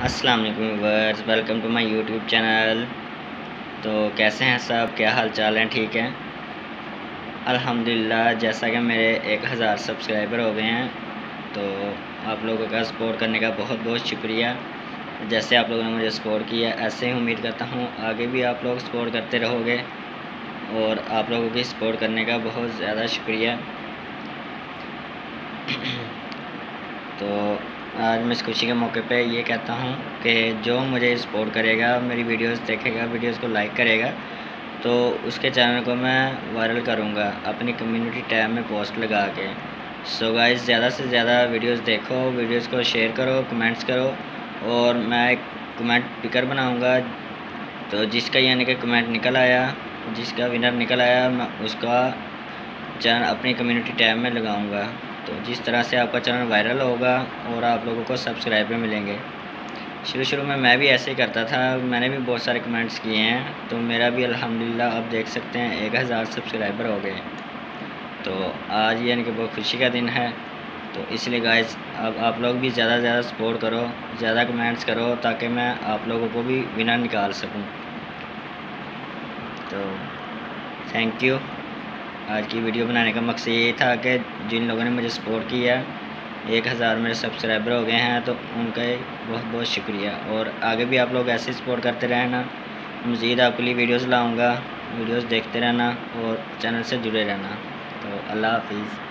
अस्सलाम वालेकुम welcome to my YouTube channel. तो कैसे हैं सब? क्या हाल चाल हैं? ठीक है? अल्हम्दुलिल्लाह, जैसा कि मेरे एक हज़ार सब्सक्राइबर हो गए हैं तो आप लोगों का सपोर्ट करने का बहुत बहुत शुक्रिया। जैसे आप लोगों ने मुझे सपोर्ट किया, ऐसे ही उम्मीद करता हूँ आगे भी आप लोग सपोर्ट करते रहोगे और आप लोगों की सपोर्ट करने का बहुत ज़्यादा शुक्रिया। तो आज मैं इस खुशी के मौके पे ये कहता हूँ कि जो मुझे सपोर्ट करेगा, मेरी वीडियोस देखेगा वीडियोस को लाइक करेगा तो उसके चैनल को मैं वायरल करूँगा अपनी कम्युनिटी टैब में पोस्ट लगा के। सो so गाइस ज़्यादा से ज़्यादा वीडियोस देखो वीडियोस को शेयर करो कमेंट्स करो और मैं एक कमेंट पिकर बनाऊँगा। तो जिसका यानी कि कमेंट निकल आया, जिसका विनर निकल आया, मैं उसका चैनल अपनी कम्युनिटी टैब में लगाऊँगा। तो जिस तरह से आपका चैनल वायरल होगा और आप लोगों को सब्सक्राइबर मिलेंगे। शुरू शुरू में मैं भी ऐसे ही करता था, मैंने भी बहुत सारे कमेंट्स किए हैं तो मेरा भी अल्हम्दुलिल्लाह आप देख सकते हैं, एक हज़ार सब्सक्राइबर हो गए। तो आज यानी कि बहुत खुशी का दिन है। तो इसलिए गाइस अब आप लोग भी ज़्यादा से ज़्यादा सपोर्ट करो, ज़्यादा कमेंट्स करो, ताकि मैं आप लोगों को भी विनर निकाल सकूँ। तो थैंक यू आज की वीडियो बनाने का मकसद ये था कि जिन लोगों ने मुझे सपोर्ट किया, एक हज़ार मेरे सब्सक्राइबर हो गए हैं तो उनका बहुत बहुत शुक्रिया। और आगे भी आप लोग ऐसे सपोर्ट करते रहना। मज़ीद आपके लिए वीडियोज़ लाऊँगा। वीडियोज़ देखते रहना और चैनल से जुड़े रहना। तो अल्लाह हाफिज़।